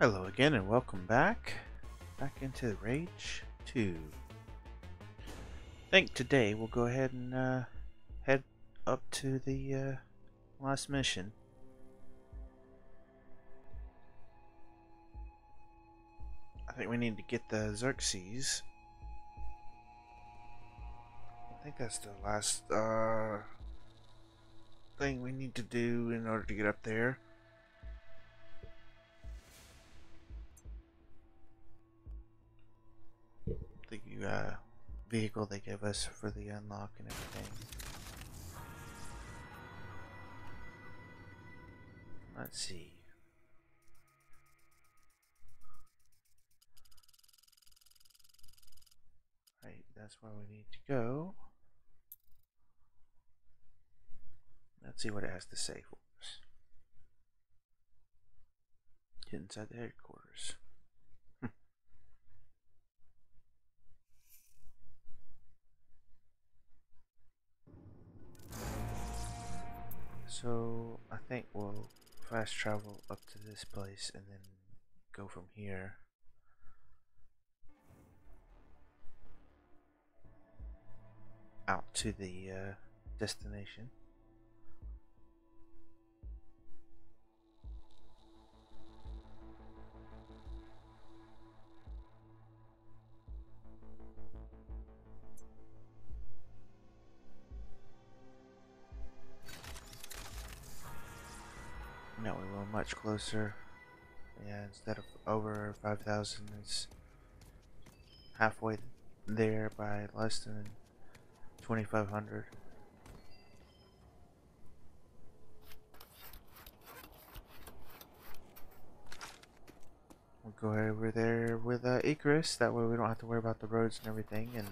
Hello again and welcome back. Back into Rage 2. I think today we'll go ahead and uh, head up to the uh, last mission. I think we need to get the Xerxes. I think that's the last uh, thing we need to do in order to get up there. Uh, vehicle they give us for the unlock and everything. Let's see. Right, that's where we need to go. Let's see what it has to say for us. Get inside the headquarters. Fast travel up to this place and then go from here. Out to the uh, destination. Much closer. Yeah, instead of over 5,000, it's halfway there by less than 2,500. We'll go over there with uh, Icarus, that way we don't have to worry about the roads and everything, and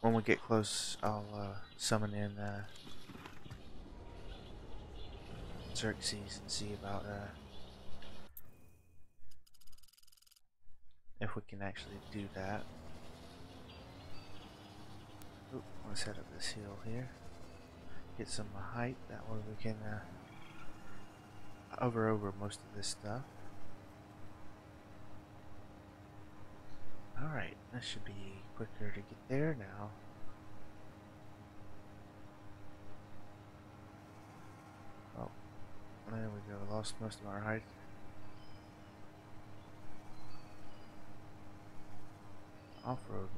when we get close, I'll uh, summon in uh, Xerxes and see about uh, if we can actually do that. Oop, let's head up this hill here. Get some height, that way we can uh, over most of this stuff. Alright, that should be quicker to get there now. There we go, lost most of our height. Off-road.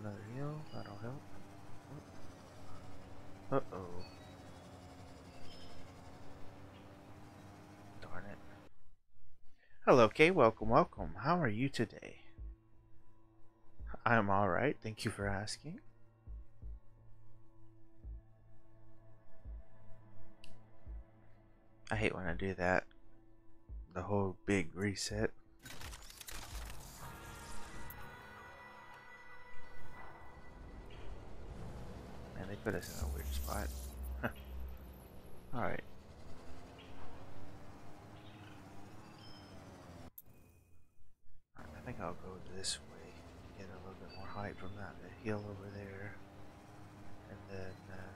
Another hill, that'll help. Uh-oh. Darn it. Hello, Kay. Welcome, welcome. How are you today? I'm alright. Thank you for asking. I hate when I do that. The whole big reset. Man, they put us in a weird spot. Alright. I think I'll go this way. Get a little bit more height from that hill over there. And then uh,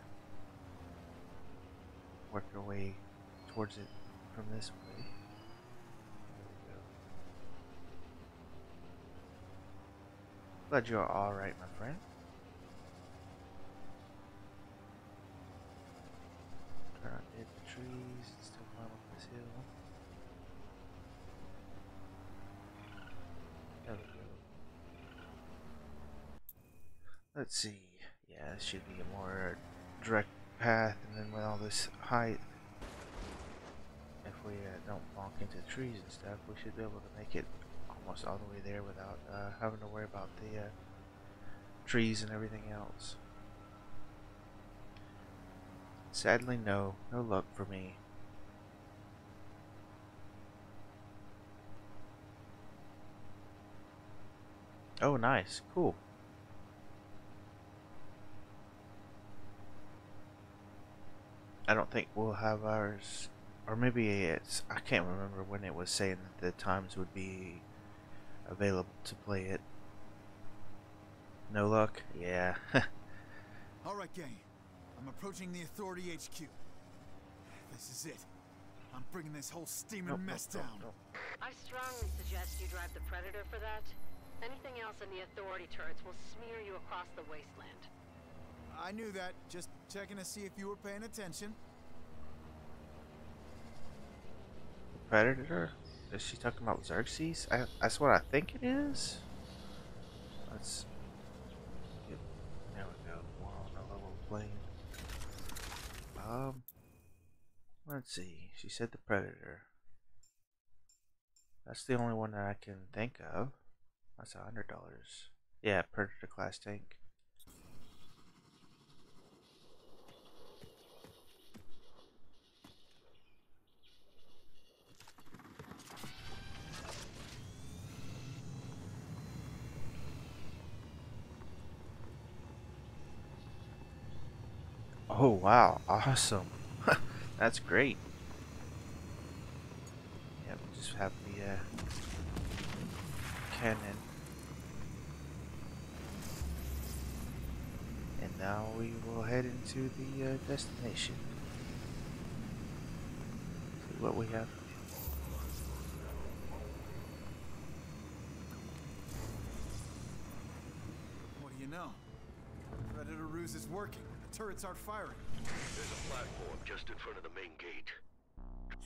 work our way towards it from this way. Glad you're alright, my friend. Not to hit the trees and still climb up this hill. There we go. Let's see. Yeah, this should be a more direct path, and then with all this height, we uh, don't bonk into trees and stuff, we should be able to make it almost all the way there without uh, having to worry about the uh, trees and everything else. Sadly, no. No luck for me. Oh, nice. Cool. I don't think we'll have ours or maybe it's I can't remember when it was saying that the times would be available to play it. No luck? Yeah. Alright gang, I'm approaching the Authority HQ. This is it. I'm bringing this whole steaming Nope, mess nope, down. nope, nope. I strongly suggest you drive the Predator for that. Anything else in the Authority turrets will smear you across the wasteland. I knew that. Just checking to see if you were paying attention. Predator? Is she talking about Xerxes? I, that's what I think it is. Let's get. There we go. We're on a level plane. Um. Let's see. She said the Predator. That's the only one that I can think of. That's a hundred dollars. Yeah, Predator class tank. Wow, awesome. That's great. Yep, we just have the uh, cannon. And now we will head into the uh, destination. See what we have. What do you know? Predator ruse is working. The turrets aren't firing. There's a platform just in front of the main gate.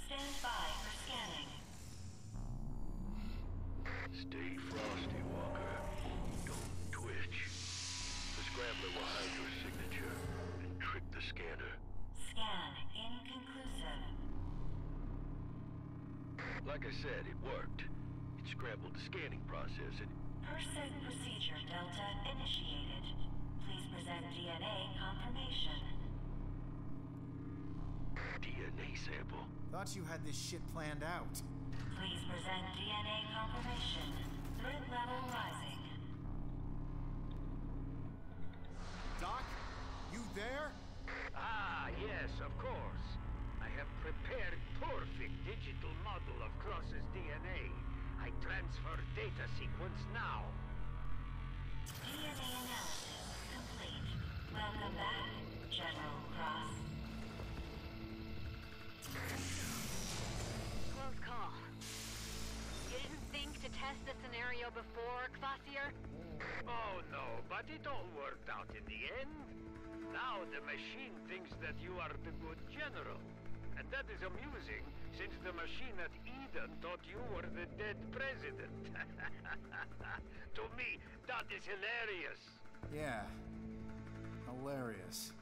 Stand by for scanning. Stay frosty, Walker. Don't twitch. The scrambler will hide your signature and trick the scanner. Scan inconclusive. Like I said, it worked. It scrambled the scanning process and Person procedure Delta initiated. Please present DNA confirmation. DNA sample. Thought you had this shit planned out. Please present DNA confirmation. Threat level rising. Doc, you there? Ah, yes, of course. I have prepared perfect digital model of Cross's DNA. I transfer data sequence now. DNA analysis complete. Welcome back, General Cross. Close call. You didn't think to test the scenario before, Kvasir? Oh no, but it all worked out in the end. Now the machine thinks that you are the good general. And that is amusing, since the machine at Eden thought you were the dead president. to me, that is hilarious. Yeah. Hilarious.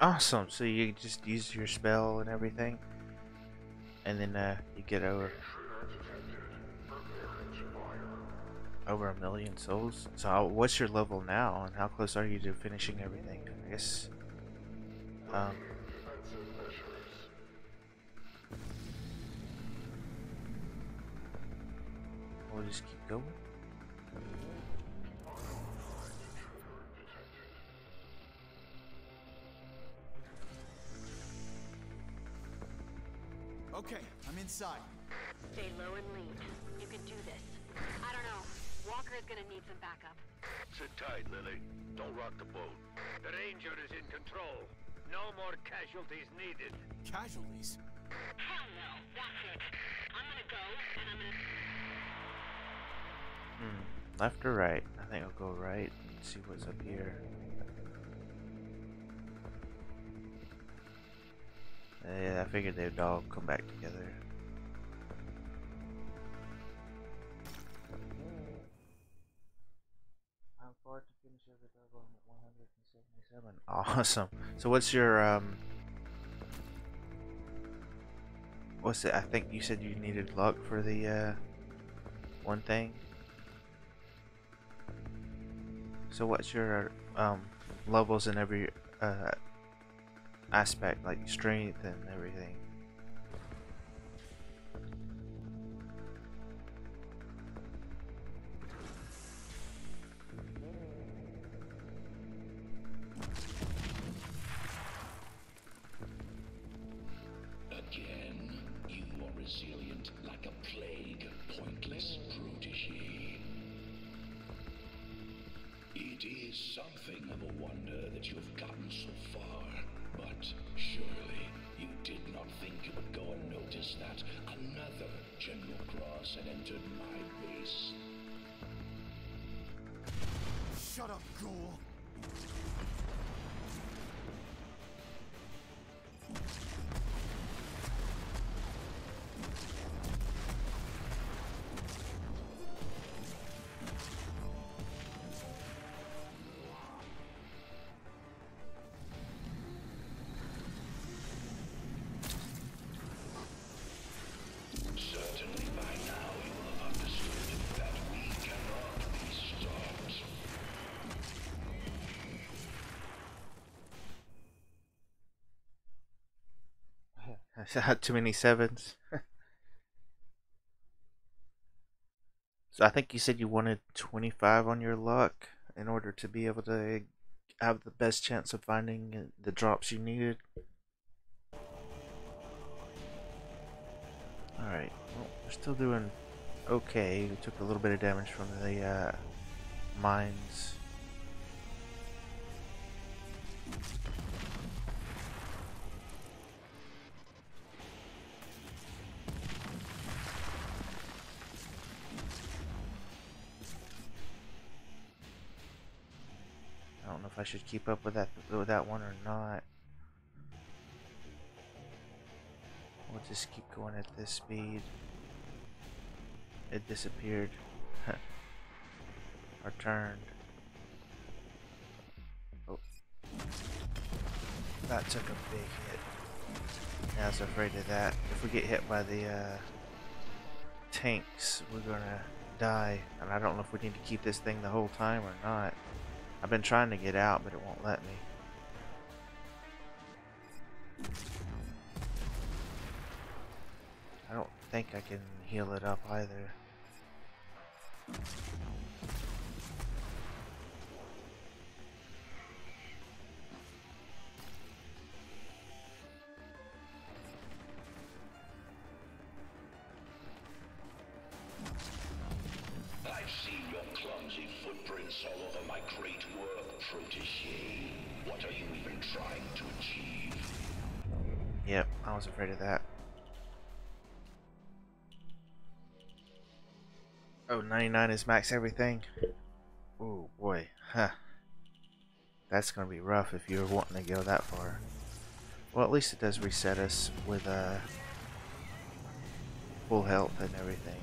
Awesome. So you just use your spell and everything, and then uh, you get over over a million souls. So what's your level now, and how close are you to finishing everything? I guess. Um, we'll just keep going. Okay, I'm inside. Stay low and lean. You can do this. I don't know. Walker is gonna need some backup. Sit tight, Lily. Don't rock the boat. The Ranger is in control. No more casualties needed. Casualties? Hell no. That's it. I'm gonna go, and I'm gonna... Hmm. Left or right? I think I'll go right and see what's up here. Yeah, I figured they'd all come back together. How far to finish every level? I'm at 177. Awesome. So what's your um? What's it? I think you said you needed luck for the uh, one thing. So what's your um levels in every uh aspect, like strength and everything? Had too many sevens. so I think you said you wanted 25 on your luck in order to be able to have the best chance of finding uh, the drops you needed. Alright, well, we're still doing okay. We took a little bit of damage from the uh, mines. I should keep up with that with that one or not. We'll just keep going at this speed. It disappeared. or turned. Oh. That took a big hit. I was afraid of that. If we get hit by the uh, tanks, we're gonna die. And I don't know if we need to keep this thing the whole time or not. I've been trying to get out, but it won't let me. I don't think I can heal it up either. 99 is max everything. Oh boy, huh. That's gonna be rough if you're wanting to go that far. Well, at least it does reset us with uh, full health and everything.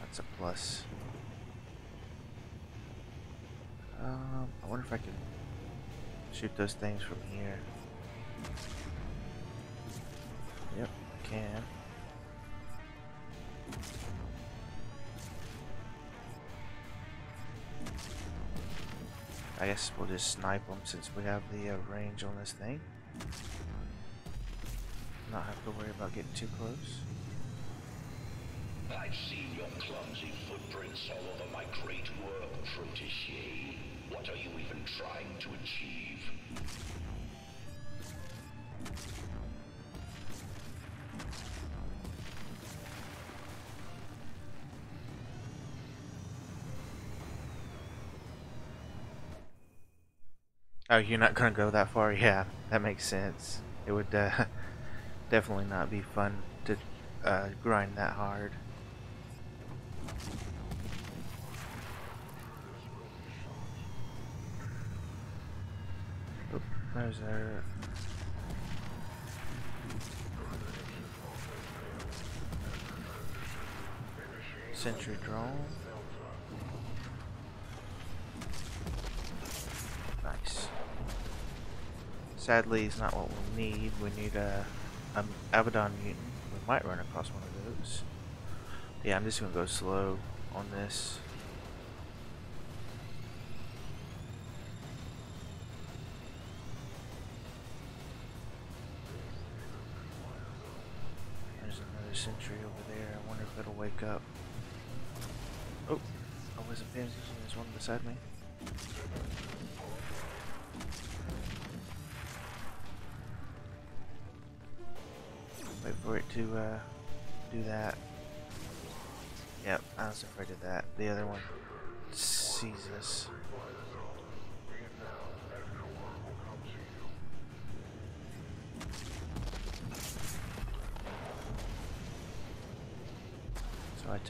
That's a plus. Um, I wonder if I can shoot those things from here. Yep, I can. I guess we'll just snipe them since we have the uh, range on this thing. Not have to worry about getting too close. I've seen your clumsy footprints all over my great work, protege. What are you even trying to achieve? Oh, you're not gonna go that far? Yeah, that makes sense. It would uh, definitely not be fun to uh, grind that hard. Oop, there's our sentry drone. Nice. Sadly, it's not what we need. We need a, a Abaddon mutant. We might run across one of those. Yeah, I'm just gonna go slow on this.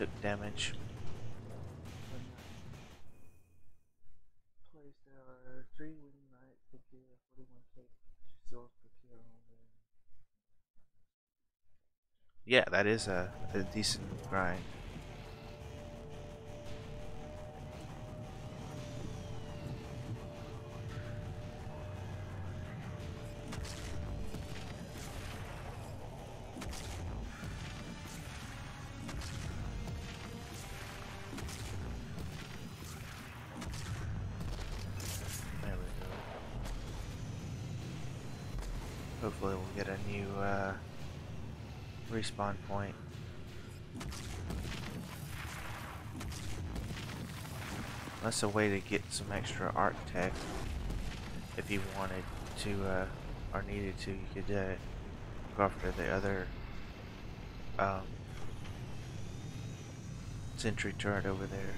Took damage. Place there are three winning nights per tier, 41k souls per tier. Yeah, that is a, a decent grind. Respawn point. That's a way to get some extra arc tech. If you wanted to, uh, or needed to, you could uh, go after the other um, sentry turret over there.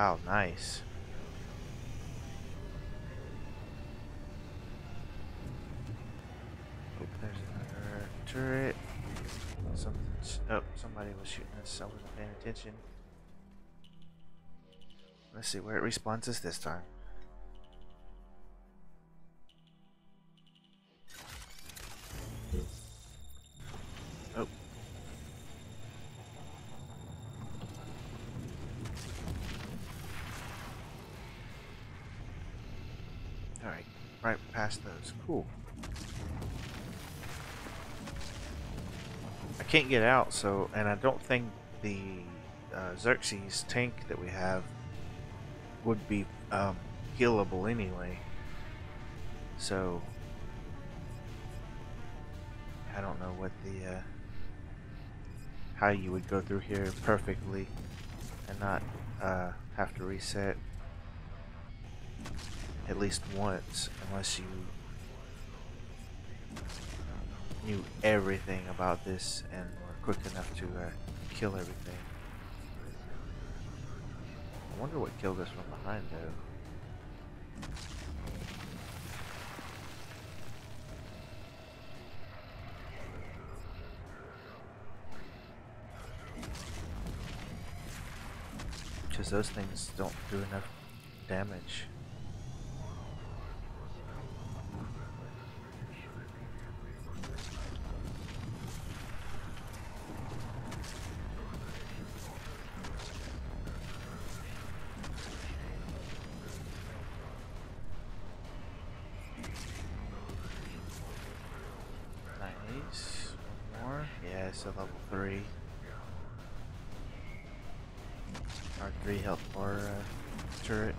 Wow, nice. Oh, there's another turret. Something's oh, somebody was shooting us. I wasn't paying attention. Let's see where it respawns us this time. Cool. I can't get out, so, and I don't think the uh, Xerxes tank that we have would be um, healable anyway. So, I don't know what the, uh, how you would go through here perfectly and not uh, have to reset at least once, unless you knew everything about this and were quick enough to uh, kill everything. I wonder what killed us from behind, though. Because those things don't do enough damage. It's level 3. Our 3 health bar uh, turret.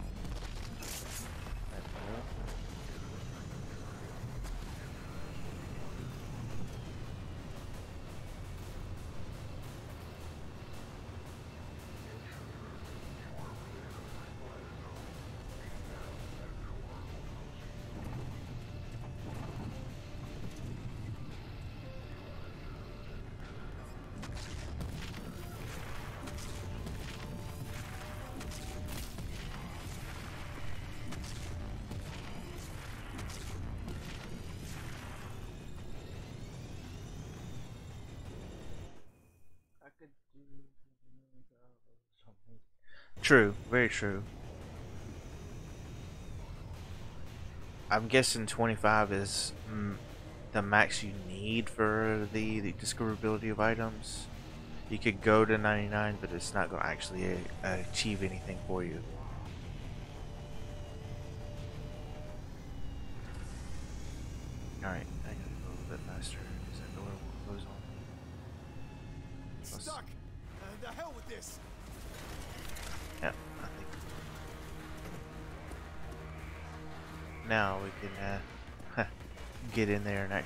True, very true. I'm guessing 25 is mm, the max you need for the, the discoverability of items. You could go to 99, but it's not going to actually uh, achieve anything for you.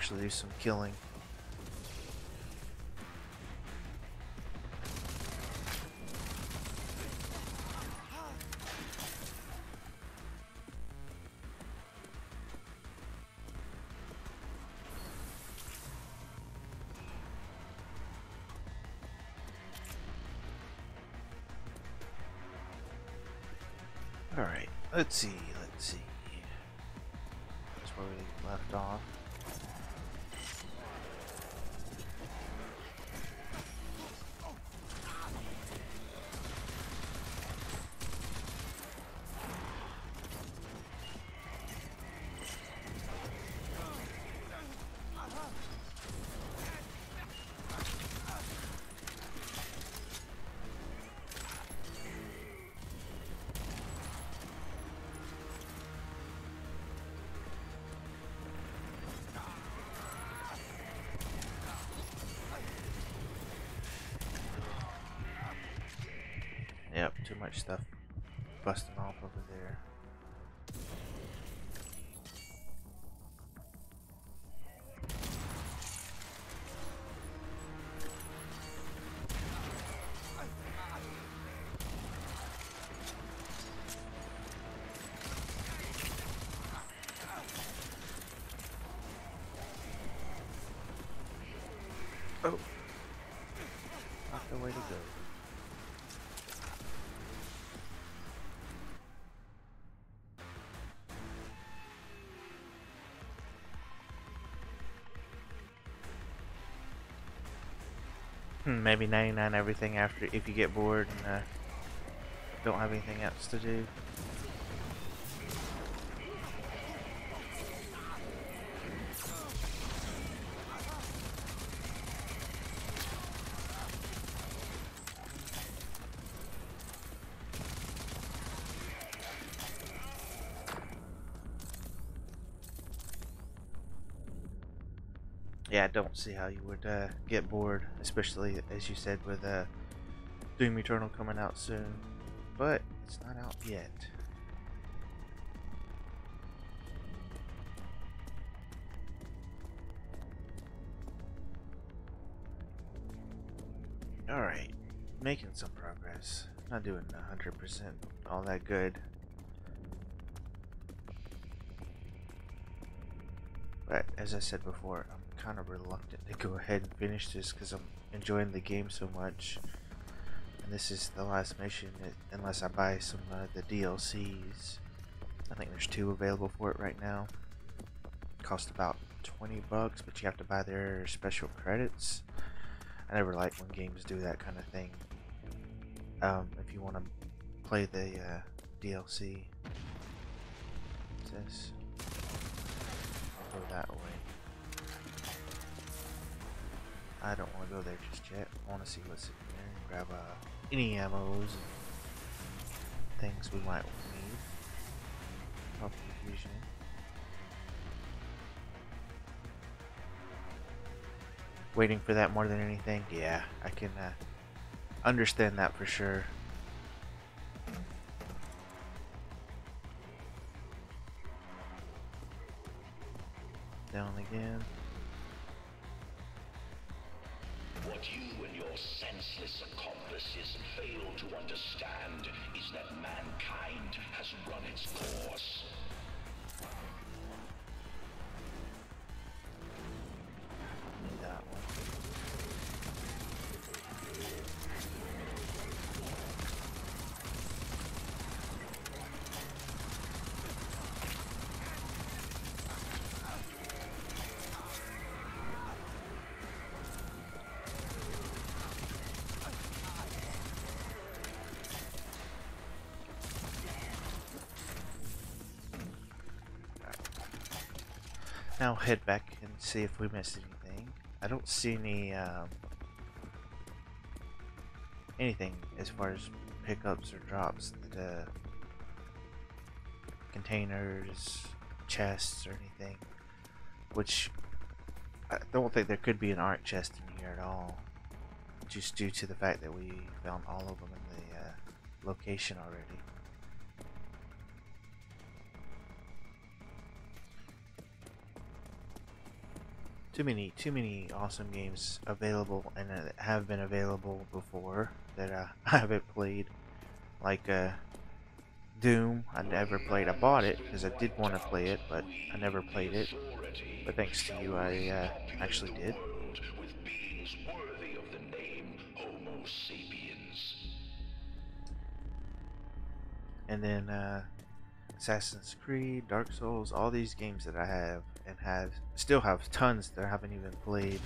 actually do some killing. Alright, let's see, let's see. That's where we left off. Much stuff busting off over there. Maybe 99 everything after if you get bored and uh, don't have anything else to do. Don't see how you would uh, get bored, especially as you said with uh, Doom Eternal coming out soon. But it's not out yet. Alright, making some progress. Not doing 100% all that good. But as I said before, I'm kind of reluctant to go ahead and finish this because I'm enjoying the game so much. And this is the last mission unless I buy some of the DLCs. I think there's two available for it right now. Cost about 20 bucks, but you have to buy their special credits. I never like when games do that kind of thing. Um, if you want to play the uh, DLC, what's this? Go that I don't want to go there just yet. I want to see what's in there and grab uh, any ammos and things we might need. Waiting for that more than anything? Yeah, I can uh, understand that for sure. Down again. You and your senseless accomplices fail to understand Now head back and see if we missed anything. I don't see any um, anything as far as pickups or drops. That, uh, containers, chests, or anything. Which I don't think there could be an Ark chest in here at all. Just due to the fact that we found all of them in the uh, location already. Too many too many awesome games available and uh, have been available before that uh, I haven't played. Like uh, Doom I never played. I bought it because I did want to play it but I never played it. But thanks to you I uh, actually did. And then uh, Assassin's Creed, Dark Souls, all these games that I have and have still have tons that I haven't even played.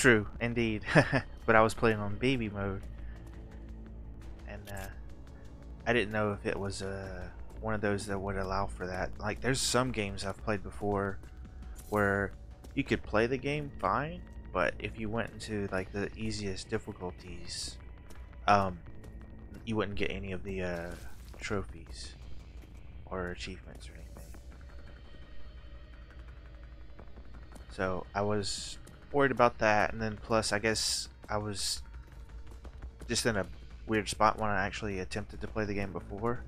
True, indeed. but I was playing on baby mode, and uh, I didn't know if it was uh, one of those that would allow for that. Like, there's some games I've played before where you could play the game fine, but if you went into like the easiest difficulties, um, you wouldn't get any of the uh, trophies or achievements or anything. So I was worried about that, and then plus, I guess I was just in a weird spot when I actually attempted to play the game before,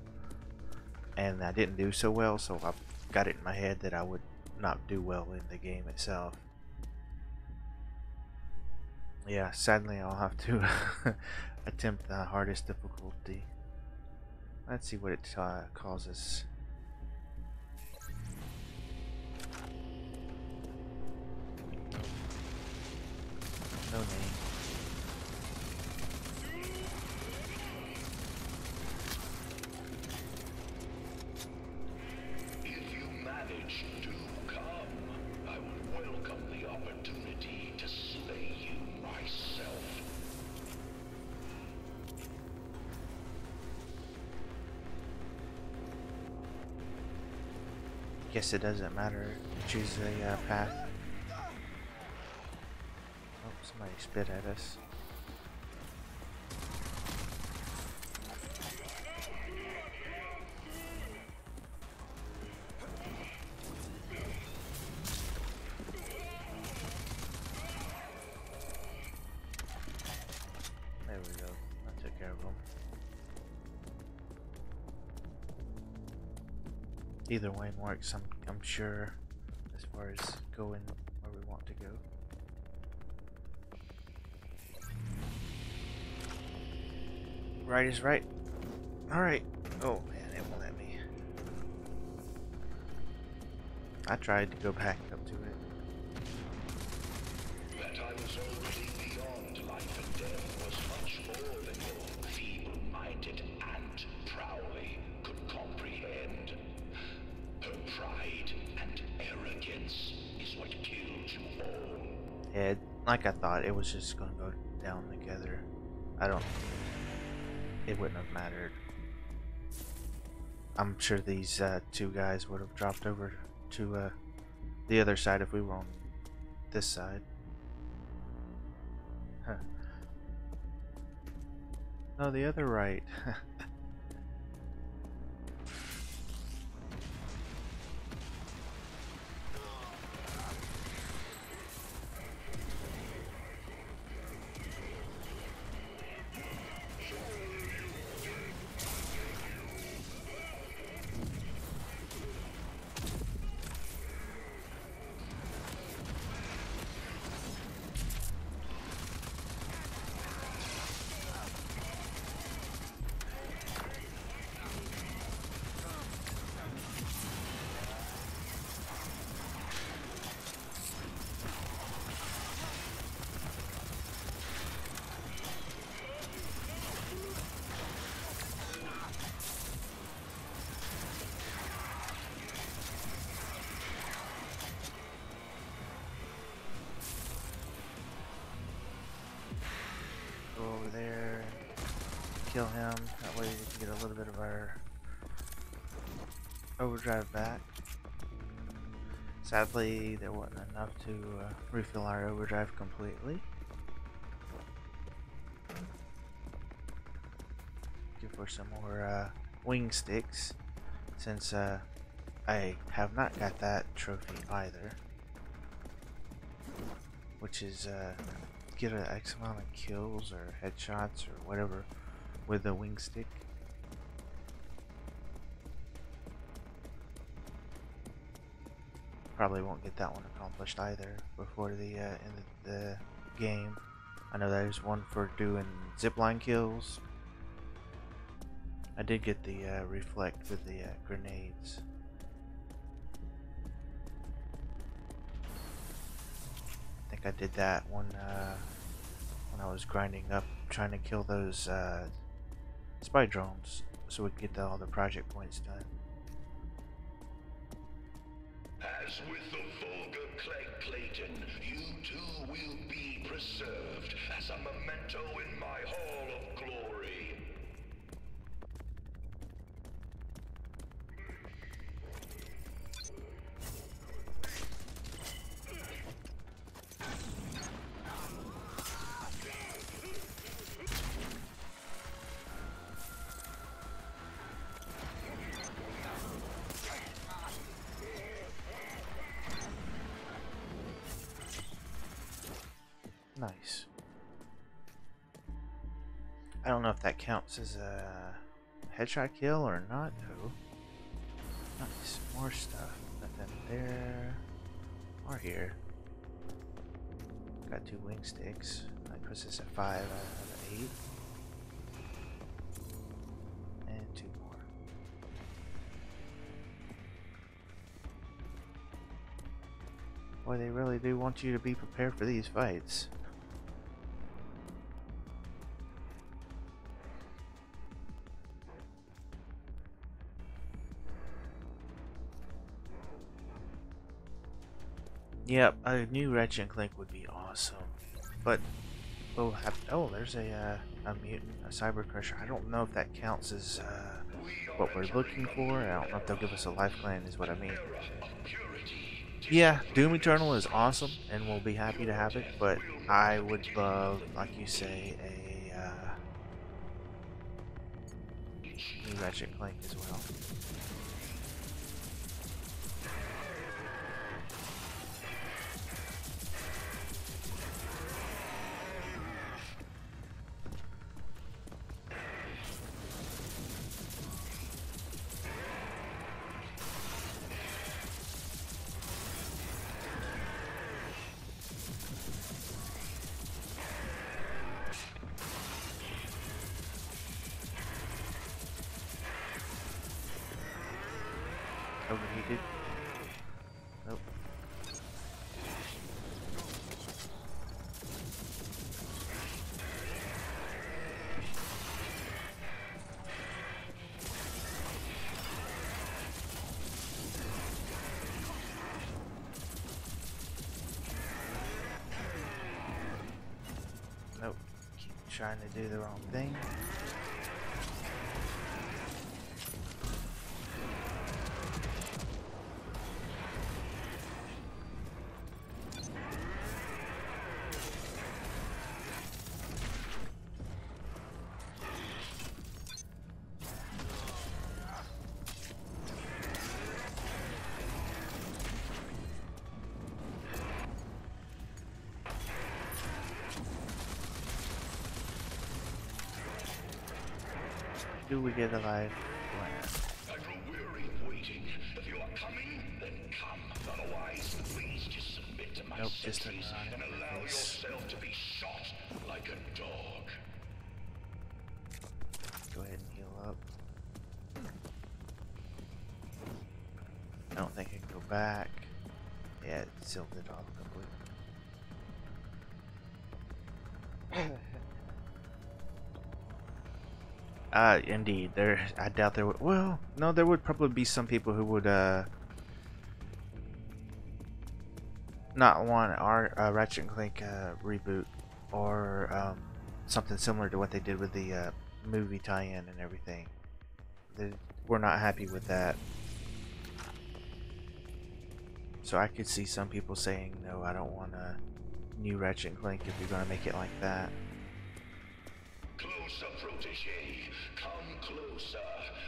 and I didn't do so well. So I got it in my head that I would not do well in the game itself. Yeah, sadly, I'll have to attempt the hardest difficulty. Let's see what it uh, causes. You myself. Guess it doesn't matter. Choose a uh, path. Oh, somebody spit at us. There we go. I took care of them. Either way works, I'm, I'm sure, as far as going Right is right. Alright. Oh man, it won't let me. I tried to go back up to it. That I was already beyond life and death was much more than your feeble-minded Aunt Prowley could comprehend. Her pride and arrogance is what killed you all. Yeah, like I thought, it was just gonna go down together. I don't. It wouldn't have mattered. I'm sure these uh, two guys would have dropped over to uh, the other side if we were on this side. Huh. No, the other right. kill him. That way we can get a little bit of our overdrive back. Sadly, there wasn't enough to uh, refill our overdrive completely. Looking for some more uh, wing sticks, since uh, I have not got that trophy either. Which is uh, get an X amount of kills or headshots or whatever with a wing stick. Probably won't get that one accomplished either before the uh, end of the game. I know there's one for doing zipline kills. I did get the uh, reflect with the uh, grenades. I think I did that one uh, when I was grinding up trying to kill those uh, spy drones so we could get the, all the project points done. As with the vulgar Klegg Clayton, you too will be preserved as a memento that counts as a headshot kill or not, though. Nice. More stuff. Nothing there. Or here. Got two wing sticks. That puts us at five out of eight. And two more. Boy, they really do want you to be prepared for these fights. Yep, a new Ratchet and Clank would be awesome. But we'll have oh, there's a uh, a mutant, a cyber crusher. I don't know if that counts as uh, what we're looking for. I don't know if they'll give us a life plan. Is what I mean. Yeah, Doom Eternal is awesome, and we'll be happy to have it. But I would love, like you say, a uh, new Ratchet Clank as well. Trying to do the wrong thing. Just we get my Nope, just sentries Uh, indeed. There, I doubt there would. Well, no, there would probably be some people who would uh not want our uh, Ratchet and Clank uh, reboot or um, something similar to what they did with the uh, movie tie-in and everything. The- We're not happy with that. So I could see some people saying, no, I don't want a new Ratchet and Clank if you're going to make it like that. Closer, protege. Come closer.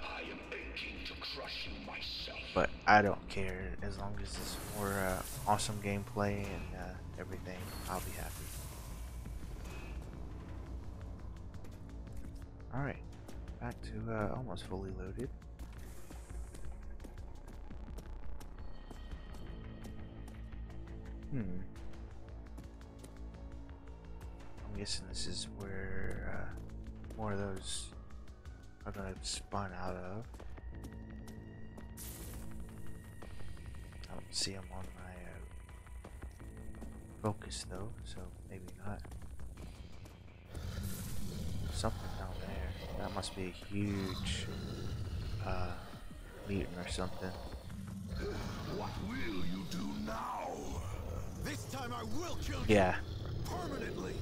I am aching to crush you myself. But I don't care. As long as it's more uh, awesome gameplay and uh, everything, I'll be happy. Alright, back to uh, almost fully loaded. Hmm. I'm guessing this is where uh, more of those are going to spawn out of. I don't see them on my uh, focus though, so maybe not. Something down there. That must be a huge uh, mutant or something. What will you do now? This time I will kill you Yeah, permanently.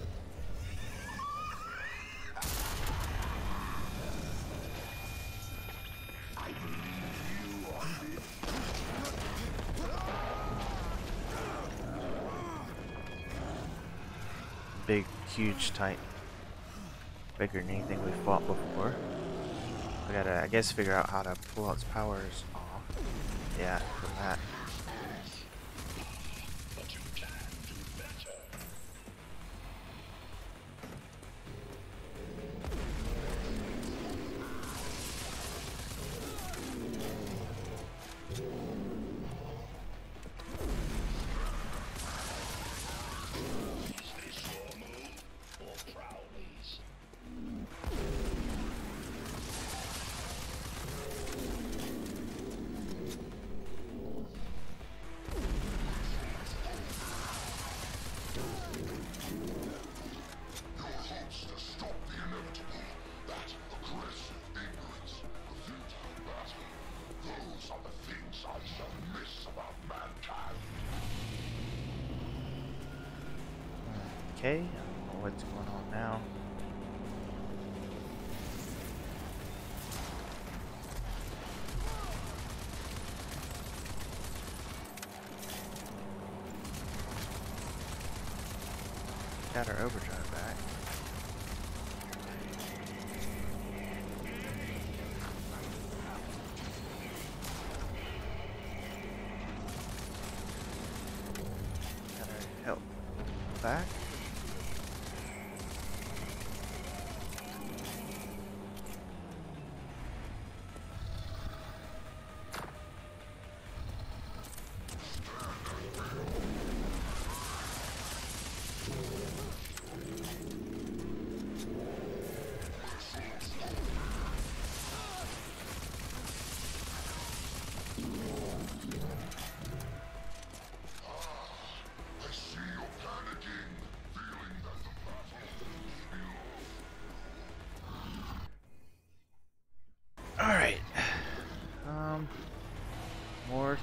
Big, huge titan. Bigger than anything we've fought before. We gotta, I guess, figure out how to pull its powers off. Yeah, from that. Okay, I don't know what's going on now. Got our overdrive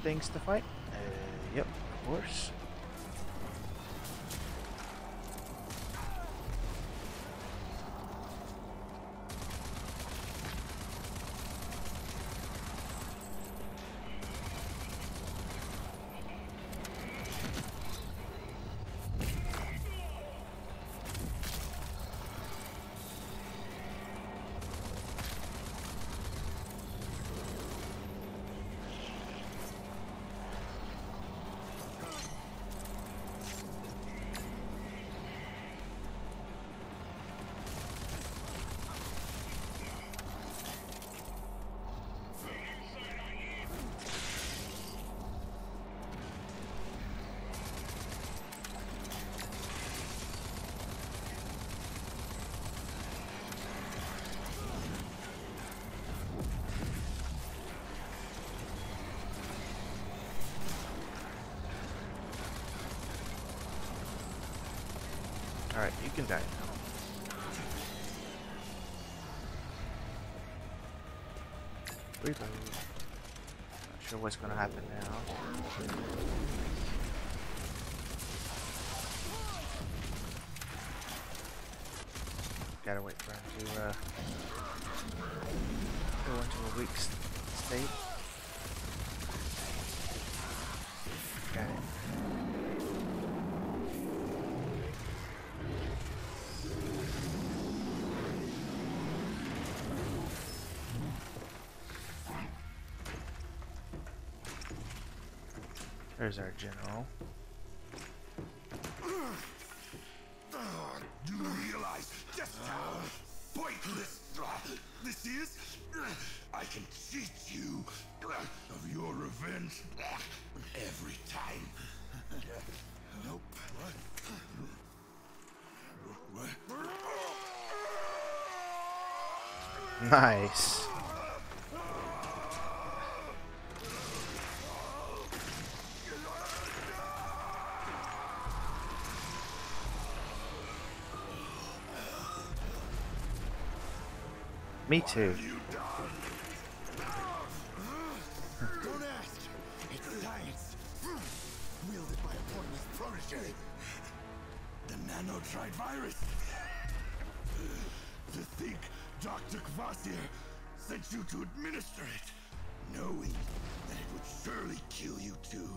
things to fight? Uh, yep, of course. Alright, you can die now. Reload. Not sure what's gonna happen now. gotta wait for him to uh, go into a weak state. There's our general. Do you realize just how pointless this is? I can cheat you of your revenge every time. Nope. Nice. Pointless protege. The nanotrite virus. To think Dr. Kvasir sent you to administer it, knowing that it would surely kill you too.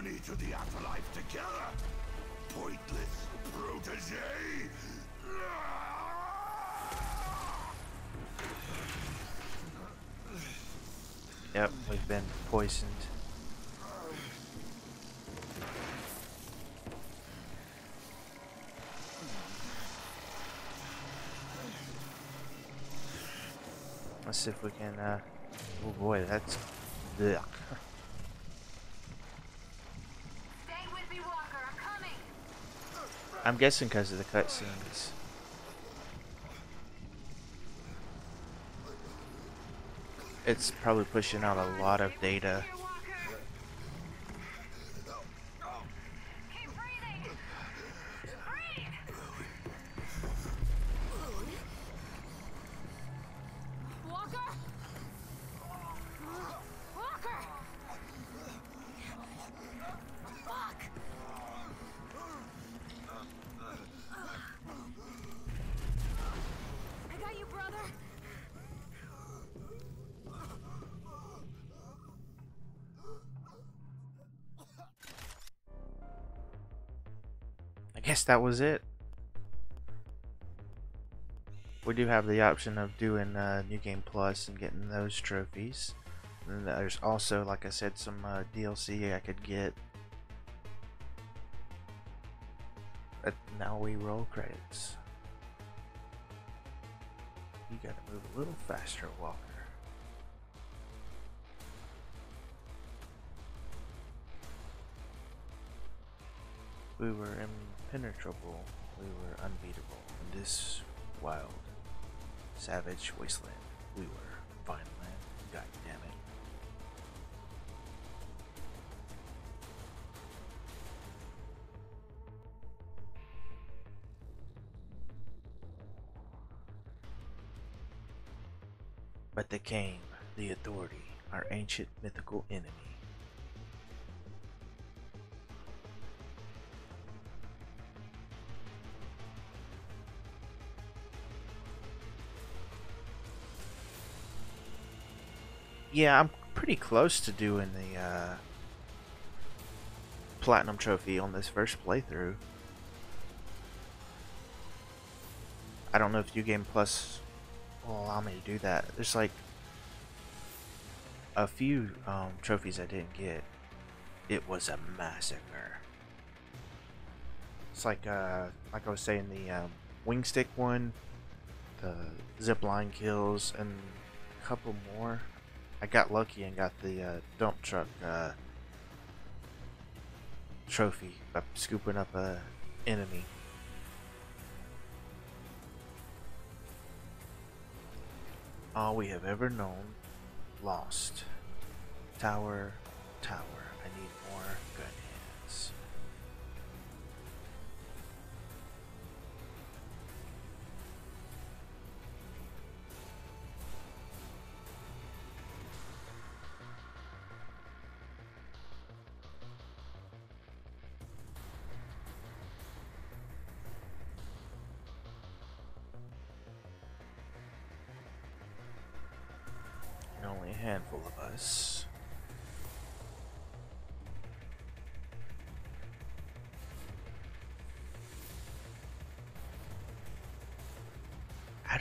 Journey to the afterlife together. Pointless protege. Yep, we've been poisoned. Let's see if we can, uh, oh boy, that's, ugh. Stay with me, Walker. I'm coming. I'm guessing because of the cutscenes. It's probably pushing out a lot of data. That was it. We do have the option of doing uh, New Game Plus and getting those trophies. And there's also, like I said, some uh, DLC I could get. But now we roll credits. You gotta move a little faster, Walker. We were impenetrable. We were unbeatable in this wild, savage wasteland. We were Vineland. God damn it. But they came, the Authority, our ancient mythical enemy. Yeah, I'm pretty close to doing the uh, platinum trophy on this first playthrough. I don't know if New Game Plus will allow me to do that. There's like a few um, trophies I didn't get. It was a massacre. It's like uh, like I was saying, the um, wing stick one, the zip line kills, and a couple more. I got lucky and got the uh, dump truck uh, trophy by scooping up a enemy. All we have ever known, lost. Tower, tower.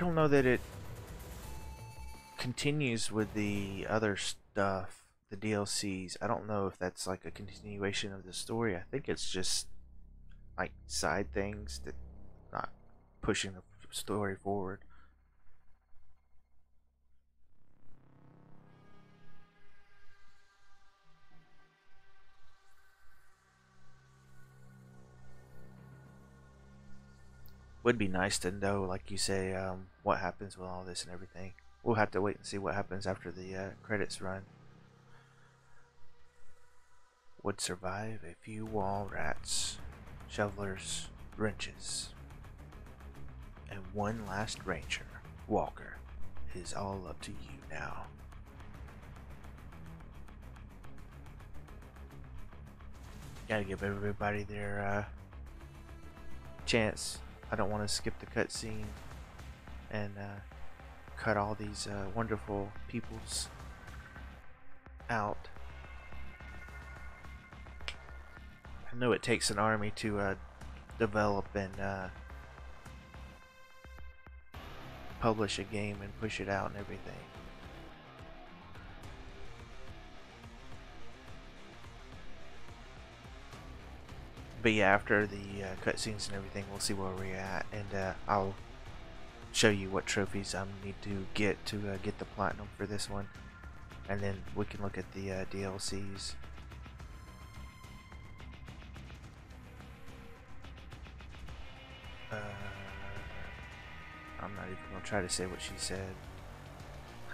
Don't know that it continues with the other stuff, the DLCs. I don't know if that's like a continuation of the story. I think it's just like side things that not pushing the story forward. Would be nice to know, like you say, um, what happens with all this and everything. We'll have to wait and see what happens after the uh, credits run. Would survive a few wall rats, shovelers, wrenches, and one last ranger, Walker. It is all up to you now. Gotta give everybody their uh, chance. I don't want to skip the cutscene and uh, cut all these uh, wonderful peoples out. I know it takes an army to uh, develop and uh, publish a game and push it out and everything. But yeah, after the uh, cutscenes and everything, we'll see where we're at, and uh, I'll show you what trophies I need to get to uh, get the platinum for this one, and then we can look at the uh, DLCs. Uh, I'm not even gonna try to say what she said.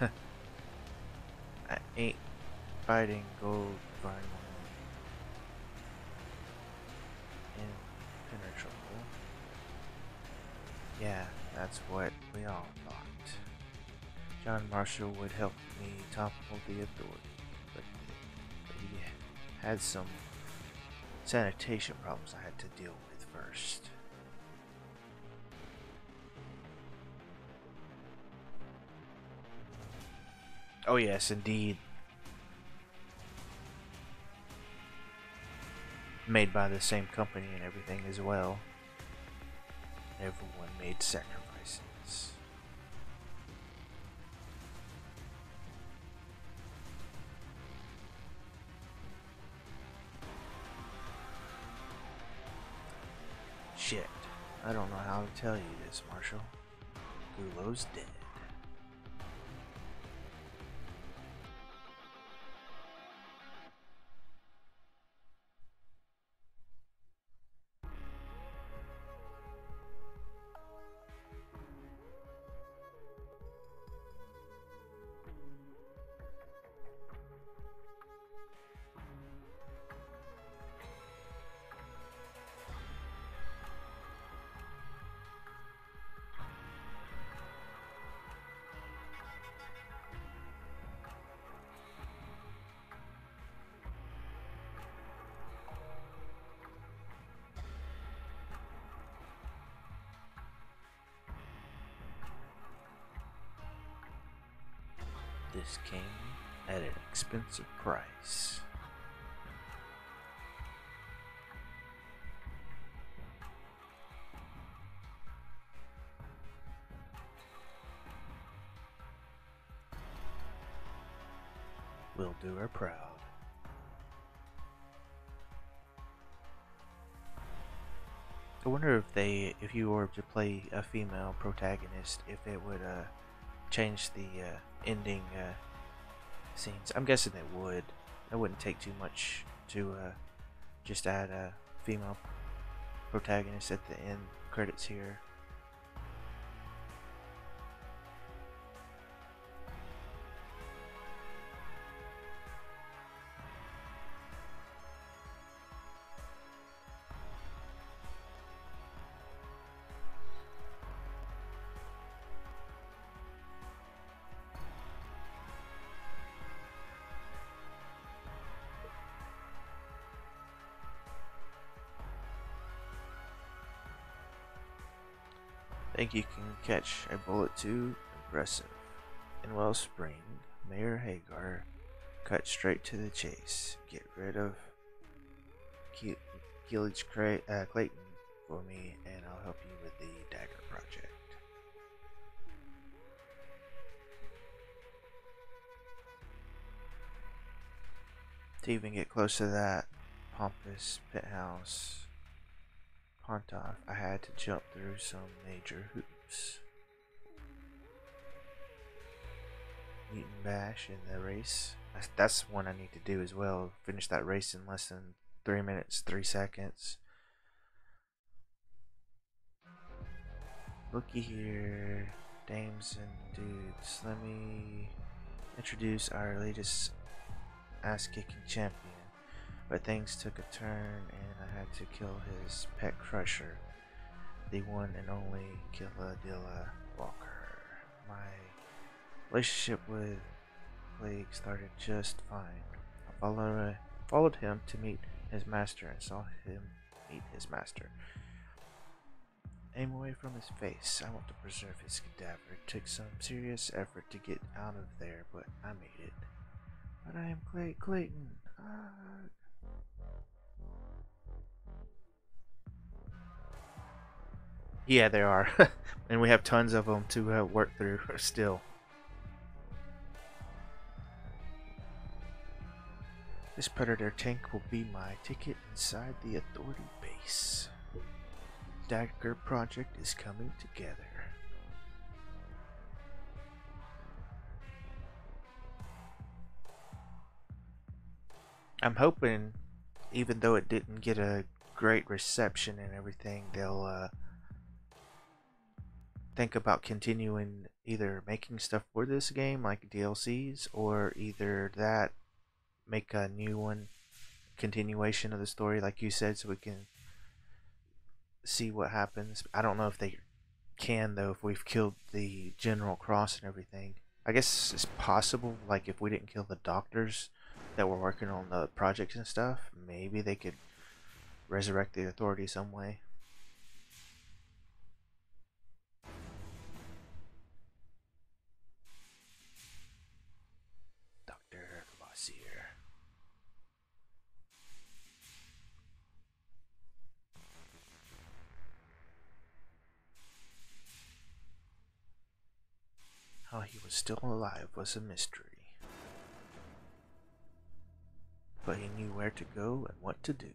I ain't fighting gold finally. Yeah, that's what we all thought. John Marshall would help me topple the authority, but he had some sanitation problems I had to deal with first. Oh yes, indeed. Made by the same company and everything as well. Everyone made sacrifices. Shit. I don't know how to tell you this, Marshall. Gulo's dead. Price. We'll do her proud. I wonder if they, if you were to play a female protagonist, if it would uh, change the uh, ending uh, scenes. I'm guessing it would. It wouldn't take too much to uh, just add a female protagonist at the end credits here. Think you can catch a bullet too impressive in Wellspring Mayor Hagar. Cut straight to the chase. Get rid of Keelich Cray- uh, Clayton for me, and I'll help you with the Dagger Project. To even get close to that pompous penthouse Pontoff, I had to jump through some major hoops. Newton Bash in the race. That's, that's one I need to do as well. Finish that race in less than three minutes, three seconds. Looky here, dames and dudes. Let me introduce our latest ass kicking champion. But things took a turn and I had to kill his pet crusher, the one and only Killadilla Walker. My relationship with Plague started just fine. I followed, followed him to meet his master and saw him meet his master. Aim away from his face. I want to preserve his cadaver. It took some serious effort to get out of there, but I made it. But I am Klegg Clayton. Ah. Yeah, there are. and we have tons of them to uh, work through still. This Predator tank will be my ticket inside the Authority base. Dagger project is coming together. I'm hoping, even though it didn't get a great reception and everything, they'll uh, think about continuing either making stuff for this game, like DLCs, or either that, make a new one, continuation of the story, like you said, so we can see what happens. I don't know if they can though if we've killed the General Cross and everything. I guess it's possible, like if we didn't kill the doctors that were working on the projects and stuff, maybe they could resurrect the authority some way. How he was still alive was a mystery. But he knew where to go and what to do.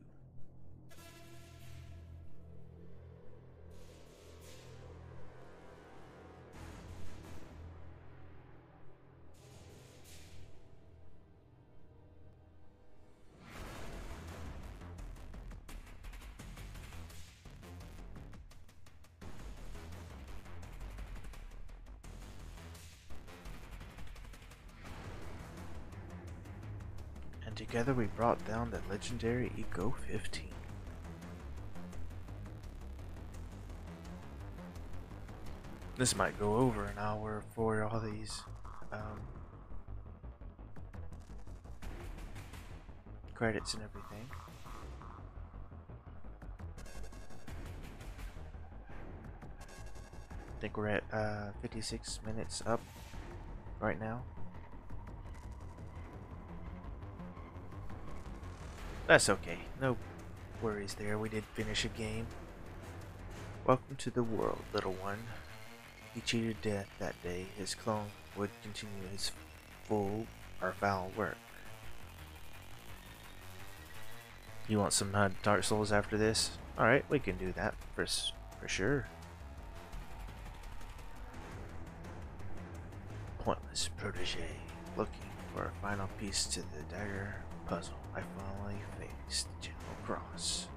Brought down the legendary Eco 15. This might go over an hour for all these um, credits and everything. I think we're at uh, 56 minutes up right now. That's okay. No worries there. We did finish a game. Welcome to the world, little one. He cheated death that day. His clone would continue his full or foul work. You want some uh, Dark Souls after this? Alright, we can do that for, for sure. Pointless protege. Looking for a final piece to the dagger puzzle. I finally faced General Cross.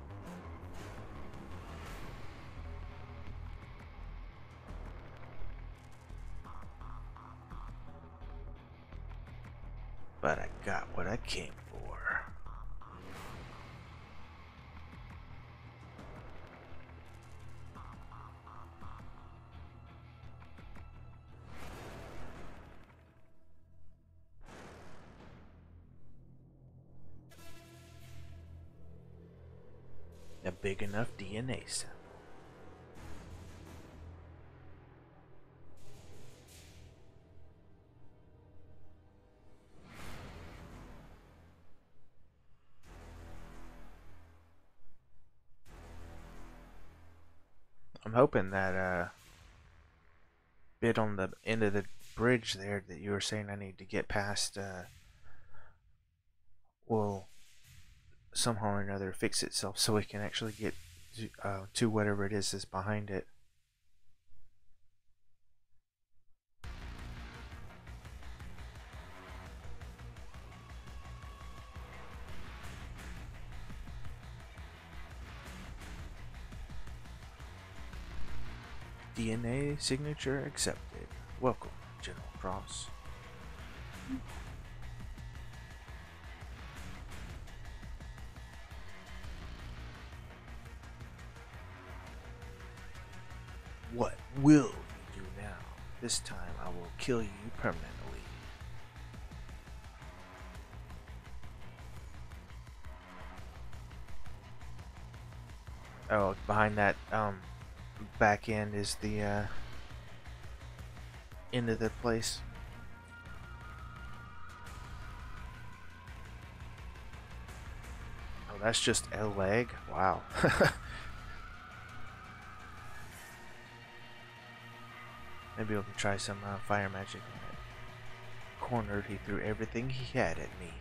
But I got what I came big enough DNA sample. I'm hoping that uh, bit on the end of the bridge there that you were saying I need to get past uh, will somehow or another fix itself so we can actually get to, uh, to whatever it is that's behind it. DNA signature accepted. Welcome, General Cross. What will you do now? This time I will kill you permanently. Oh, behind that um back end is the uh end of the place. Oh, that's just a leg? Wow. Maybe we can try some uh, fire magic. Cornered, he threw everything he had at me.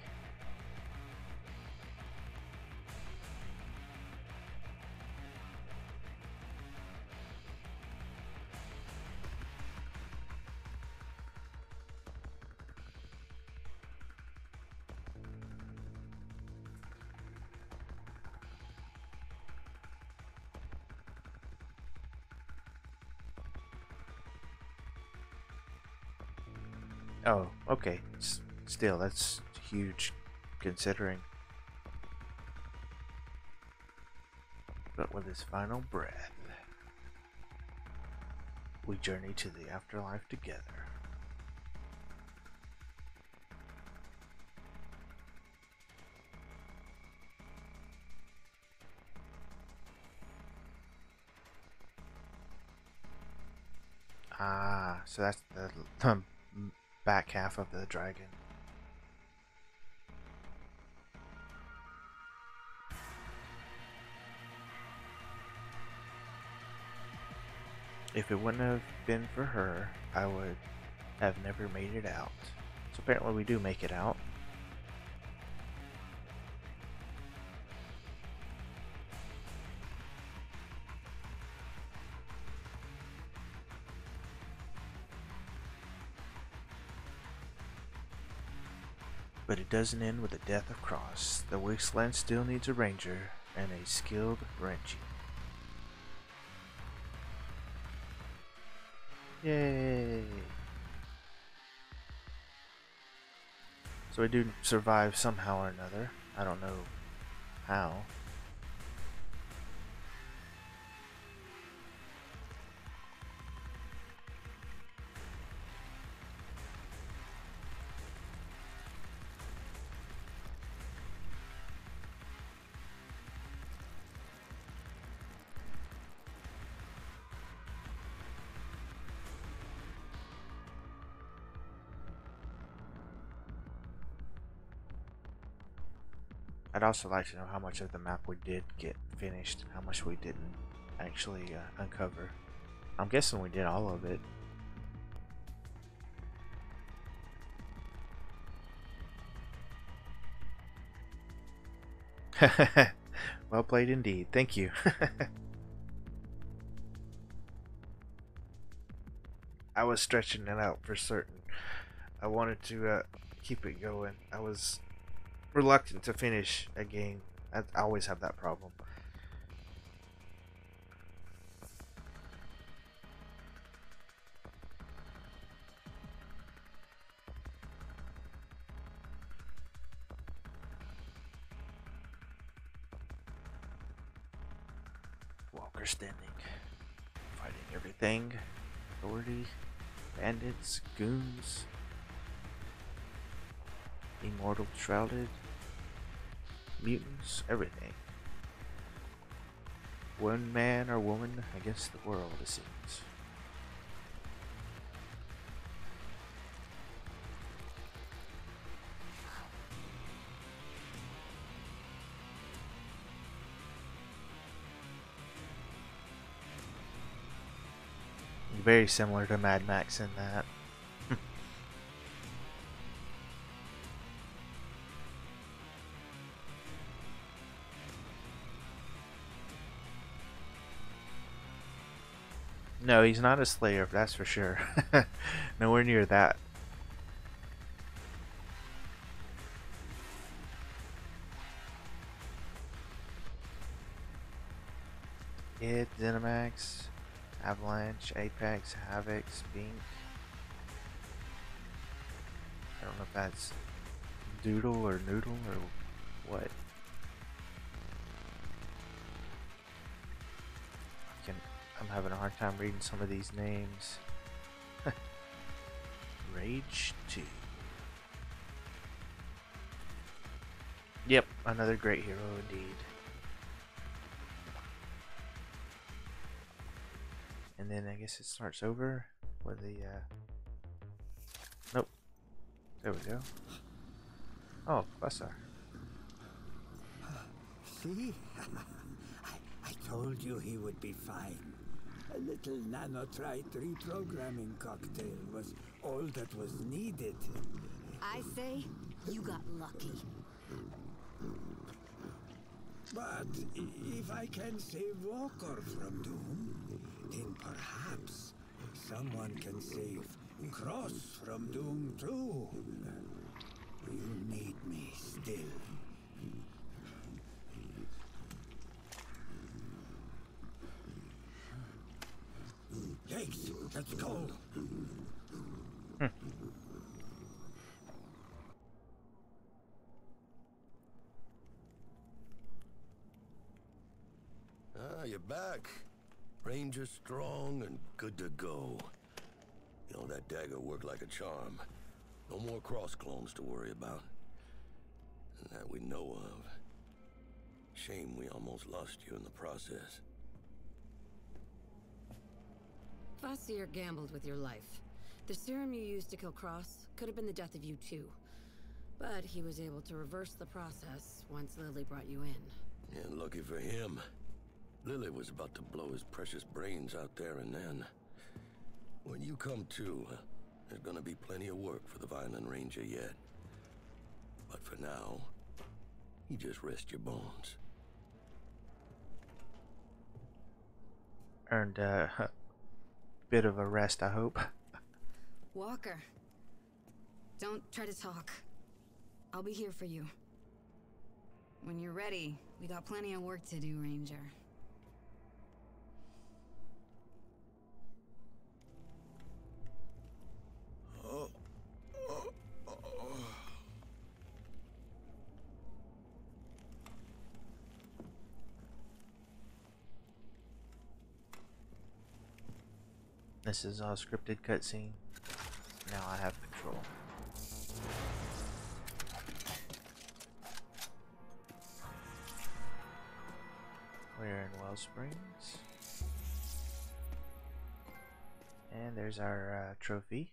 Oh, okay. S- still, that's huge considering. But with his final breath, we journey to the afterlife together. Ah, so that's the um, back half of the dragon. If it wouldn't have been for her, I would have never made it out. So apparently we do make it out. Doesn't end with the death of Cross. The wasteland still needs a ranger and a skilled Renji. Yay! So we do survive somehow or another. I don't know how. I'd also like to know how much of the map we did get finished, how much we didn't actually uh, uncover. I'm guessing we did all of it. well played indeed. Thank you. I was stretching it out for certain. I wanted to uh, keep it going. I was reluctant to finish a game. I, always have that problem. Walker standing, fighting everything, authority, bandits, goons, immortal shrouded, mutants, everything. One man or woman against the world, it seems. very similar to Mad Max in that. No, he's not a slayer, that's for sure. Nowhere near that. It, Dynamax, Avalanche, Apex, Havoc, Spink. I don't know if that's Doodle or Noodle or what. I'm having a hard time reading some of these names. Rage 2. Yep, another great hero indeed. And then I guess it starts over with the, uh... Nope. There we go. Oh, Bussar. See? I, I told you he would be fine. A little nanotrite reprogramming cocktail was all that was needed. I say you got lucky. But if I can save Walker from doom, then perhaps someone can save Cross from doom too. You need me still. Thanks. Let's go. Ah, you're back. Ranger strong and good to go. You know, that dagger worked like a charm. No more cross clones to worry about. That we know of. Shame we almost lost you in the process. Kvasir gambled with your life. The serum you used to kill Cross could have been the death of you too. But he was able to reverse the process once Lily brought you in. And lucky for him, Lily was about to blow his precious brains out there and then. When you come to, uh, there's gonna be plenty of work for the Vineland Ranger yet. But for now, you just rest your bones. Earned a bit of a rest, I hope. Walker. Don't try to talk. I'll be here for you. When you're ready, we got plenty of work to do, Ranger. This is a scripted cutscene. Now I have control. We're in Well Springs. And there's our uh, trophy.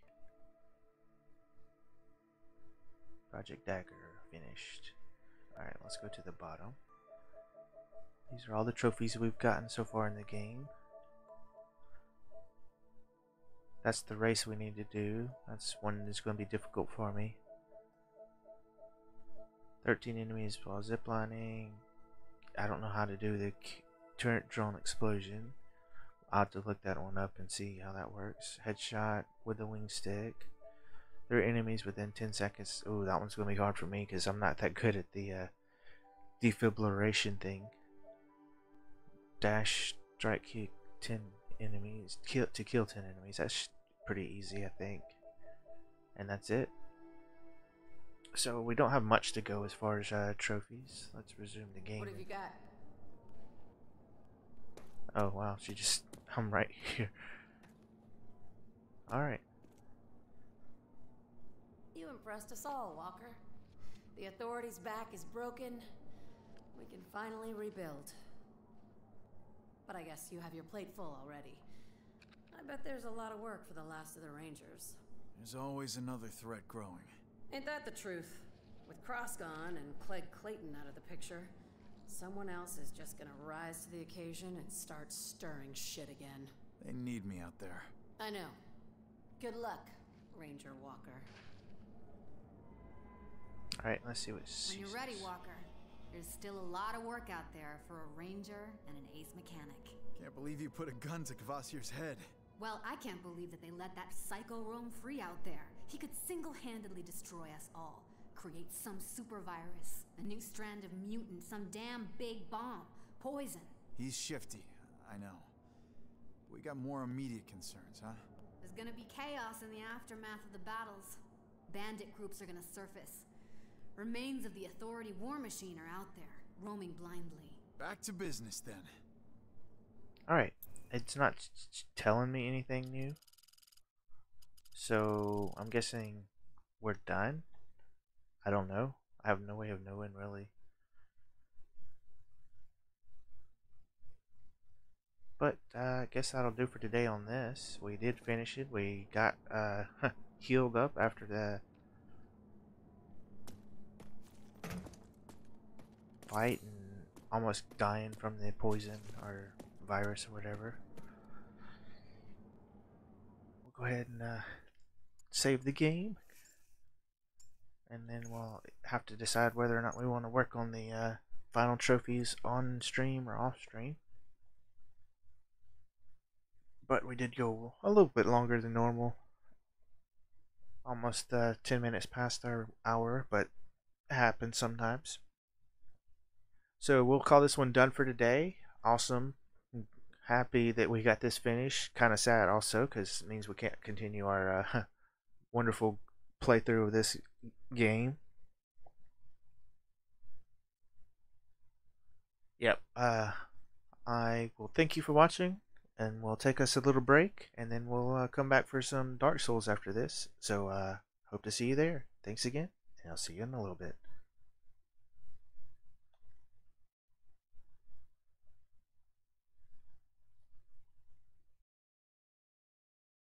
Project Dagger finished. Alright, let's go to the bottom. These are all the trophies we've gotten so far in the game. That's the race we need to do. That's one that's going to be difficult for me. 13 enemies while ziplining. I don't know how to do the turret drone explosion. I'll have to look that one up and see how that works. Headshot with the Wingstick. There are enemies within 10 seconds. Oh, that one's going to be hard for me because I'm not that good at the uh, defibrillation thing. Dash, strike, kick, 10 enemies. Kill to kill 10 enemies. That's pretty easy, I think. And that's it. So we don't have much to go as far as uh, trophies. Let's resume the game. What have you got? Oh wow, she just I'm right here. Alright. You impressed us all, Walker. The authorities' back is broken. We can finally rebuild. But I guess you have your plate full already. I bet there's a lot of work for the last of the Rangers. There's always another threat growing. Ain't that the truth? With Cross gone and Klegg Clayton out of the picture, someone else is just gonna rise to the occasion and start stirring shit again. They need me out there. I know. Good luck, Ranger Walker. Alright, let's see what When you're ready, Walker, there's still a lot of work out there for a ranger and an ace mechanic. Can't believe you put a gun to Kvasir's head. Well, I can't believe that they let that psycho roam free out there. He could single-handedly destroy us all. Create some super virus, a new strand of mutant, some damn big bomb, poison. He's shifty, I know. We got more immediate concerns, huh? There's gonna be chaos in the aftermath of the battles. Bandit groups are gonna surface. Remains of the Authority war machine are out there, roaming blindly. Back to business then. Alright, it's not telling me anything new. So, I'm guessing we're done? I don't know. I have no way of knowing, really. But, uh, I guess that'll do for today on this. We did finish it. We got, uh, healed up after the fight and almost dying from the poison or virus or whatever. We'll go ahead and uh, save the game. And then we'll have to decide whether or not we want to work on the uh, final trophies on stream or off stream. But we did go a little bit longer than normal. Almost uh, 10 minutes past our hour, but it happens sometimes. So we'll call this one done for today. Awesome. Happy that we got this finished. Kind of sad also because it means we can't continue our uh, wonderful playthrough of this game. Yep. Uh, I will thank you for watching and we'll take us a little break and then we'll uh, come back for some Dark Souls after this. So uh, hope to see you there. Thanks again and I'll see you in a little bit.